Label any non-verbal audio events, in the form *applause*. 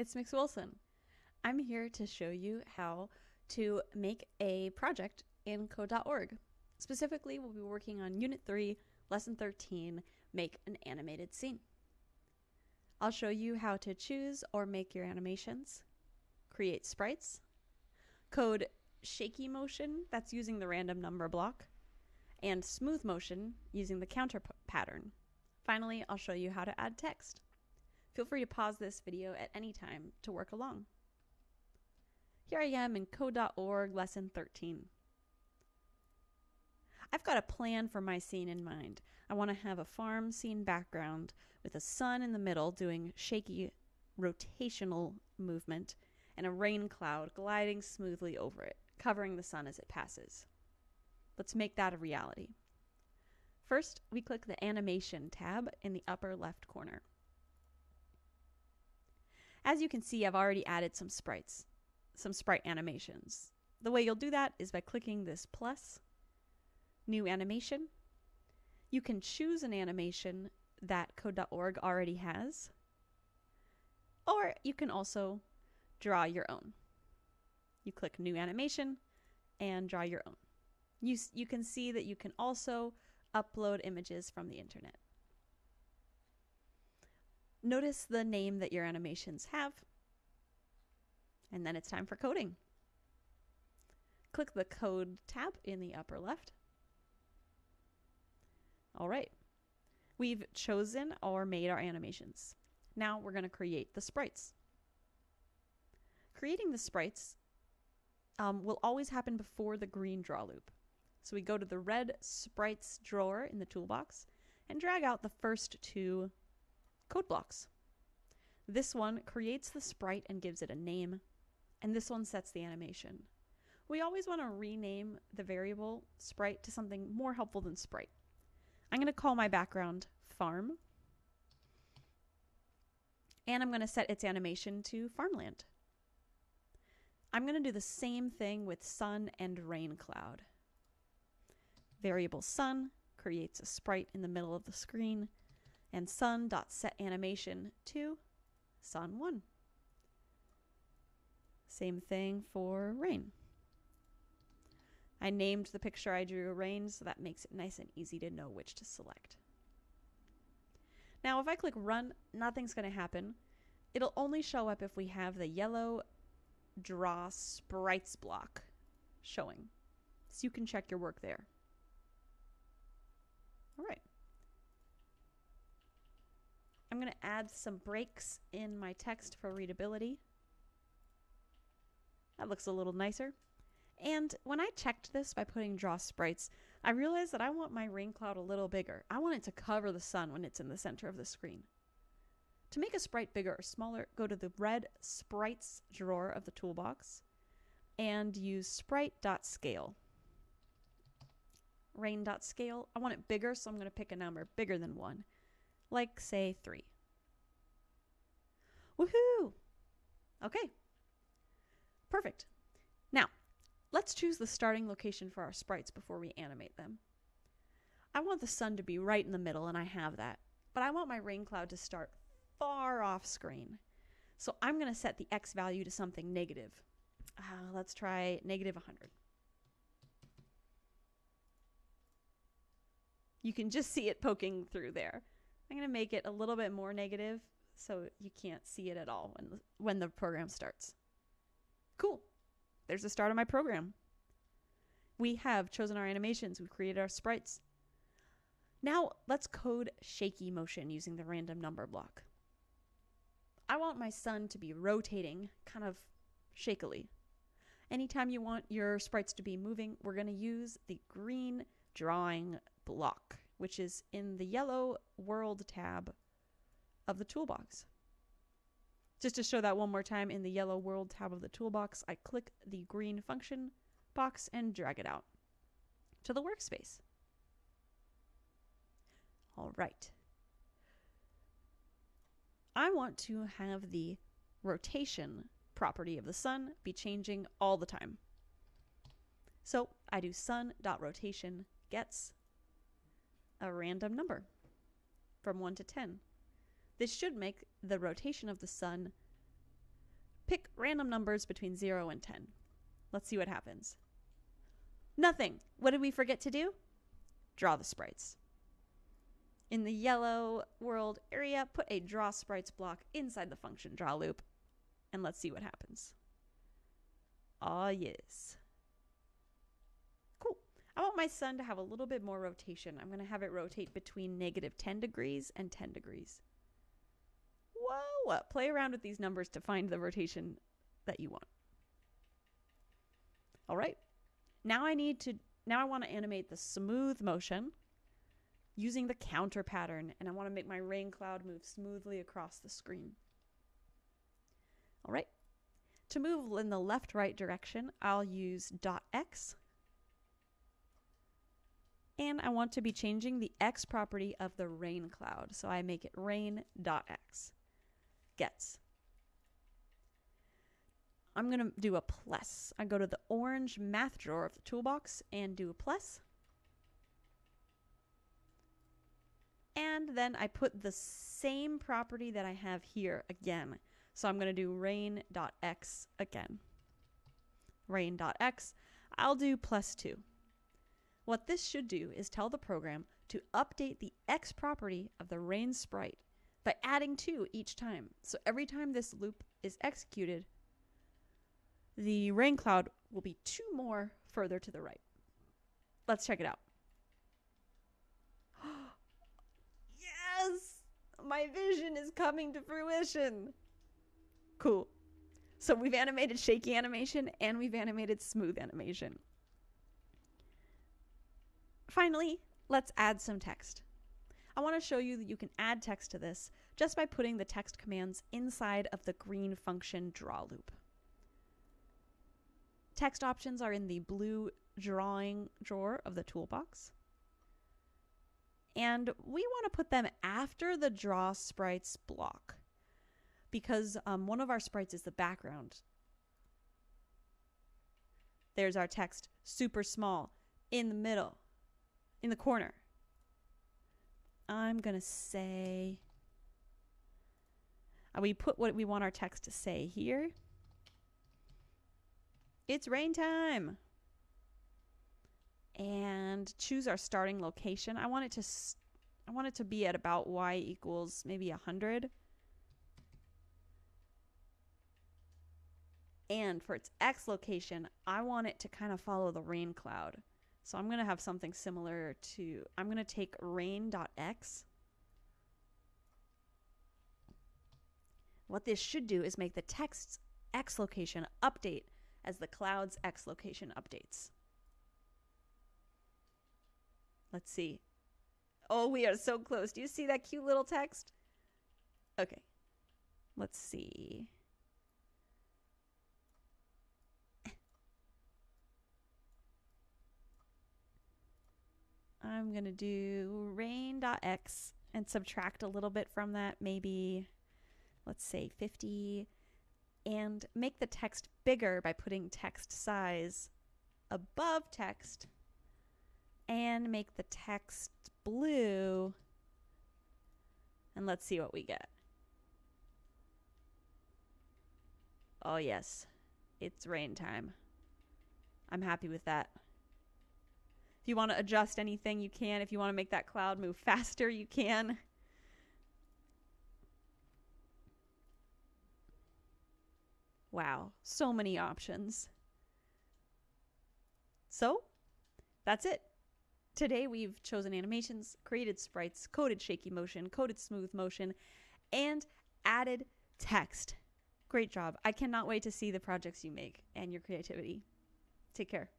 it's Mix Wilson. I'm here to show you how to make a project in code.org. Specifically, we'll be working on Unit 3, Lesson 13, Make an Animated Scene. I'll show you how to choose or make your animations, create sprites, code shaky motion, that's using the random number block, and smooth motion using the counter pattern. Finally, I'll show you how to add text. Feel free to pause this video at any time to work along. Here I am in code.org lesson 13. I've got a plan for my scene in mind. I want to have a farm scene background with a sun in the middle doing shaky rotational movement and a rain cloud gliding smoothly over it, covering the sun as it passes. Let's make that a reality. First, we click the Animation tab in the upper left corner. As you can see, I've already added some sprites, some sprite animations. The way you'll do that is by clicking this plus, new animation. You can choose an animation that code.org already has, or you can also draw your own. You click new animation and draw your own. You, you can see that you can also upload images from the internet. Notice the name that your animations have, and then it's time for coding. Click the Code tab in the upper left. All right, we've chosen or made our animations. Now we're going to create the sprites. Creating the sprites um, will always happen before the green draw loop. So we go to the red sprites drawer in the toolbox and drag out the first two code blocks. This one creates the sprite and gives it a name, and this one sets the animation. We always want to rename the variable sprite to something more helpful than sprite. I'm going to call my background farm, and I'm going to set its animation to farmland. I'm going to do the same thing with sun and rain cloud. Variable sun creates a sprite in the middle of the screen, and sun.setAnimation to sun1. Same thing for rain. I named the picture I drew rain, so that makes it nice and easy to know which to select. Now, if I click run, nothing's going to happen. It'll only show up if we have the yellow draw sprites block showing. So you can check your work there. All right. I'm going to add some breaks in my text for readability. That looks a little nicer. And when I checked this by putting draw sprites, I realized that I want my rain cloud a little bigger. I want it to cover the sun when it's in the center of the screen. To make a sprite bigger or smaller, go to the red sprites drawer of the toolbox and use sprite.scale. Rain.scale, I want it bigger, so I'm going to pick a number bigger than 1, like say 3. Woohoo! Okay, perfect. Now, let's choose the starting location for our sprites before we animate them. I want the sun to be right in the middle, and I have that, but I want my rain cloud to start far off screen. So I'm going to set the x value to something negative. Uh, let's try negative 100. You can just see it poking through there. I'm going to make it a little bit more negative so you can't see it at all when the, when the program starts. Cool. There's the start of my program. We have chosen our animations. We've created our sprites. Now let's code shaky motion using the random number block. I want my sun to be rotating kind of shakily. Anytime you want your sprites to be moving, we're going to use the green drawing block, which is in the yellow world tab of the toolbox. Just to show that one more time, in the yellow world tab of the toolbox, I click the green function box and drag it out to the workspace. All right. I want to have the rotation property of the sun be changing all the time. So I do sun.rotation gets a random number from 1 to 10. This should make the rotation of the sun Pick random numbers between 0 and 10. Let's see what happens. Nothing. What did we forget to do? Draw the sprites. In the yellow world area, put a draw sprites block inside the function draw loop, and let's see what happens. Ah, yes. Cool. I want my sun to have a little bit more rotation. I'm going to have it rotate between negative 10 degrees and 10 degrees. Play around with these numbers to find the rotation that you want. All right. Now I need to, now I want to animate the smooth motion using the counter pattern, and I want to make my rain cloud move smoothly across the screen. All right. To move in the left-right direction, I'll use dot .x. And I want to be changing the x property of the rain cloud, so I make it rain.x. Gets. I'm going to do a plus. I go to the orange math drawer of the toolbox and do a plus. And then I put the same property that I have here again. So I'm going to do rain.x again. Rain.x. I'll do plus 2. What this should do is tell the program to update the x property of the rain sprite by adding 2 each time. So every time this loop is executed, the rain cloud will be 2 more further to the right. Let's check it out. *gasps* yes! My vision is coming to fruition. Cool. So we've animated shaky animation and we've animated smooth animation. Finally, let's add some text. I want to show you that you can add text to this just by putting the text commands inside of the green function draw loop. Text options are in the blue drawing drawer of the toolbox. And we want to put them after the draw sprites block because um, one of our sprites is the background. There's our text, super small, in the middle, in the corner. I'm going to say, uh, we put what we want our text to say here. It's rain time. And choose our starting location. I want it to I want it to be at about y equals maybe 100. And for its x location, I want it to kind of follow the rain cloud. So I'm going to have something similar to, I'm going to take rain.x. What this should do is make the text's x location update as the cloud's x location updates. Let's see. Oh, we are so close. Do you see that cute little text? Okay. Let's see. I'm going to do rain.x and subtract a little bit from that, maybe, let's say 50, and make the text bigger by putting text size above text and make the text blue. And let's see what we get. Oh, yes, it's rain time. I'm happy with that. If you want to adjust anything, you can. If you want to make that cloud move *laughs* faster, you can. Wow, so many options. So, that's it. Today we've chosen animations, created sprites, coded shaky motion, coded smooth motion, and added text. Great job. I cannot wait to see the projects you make and your creativity. Take care.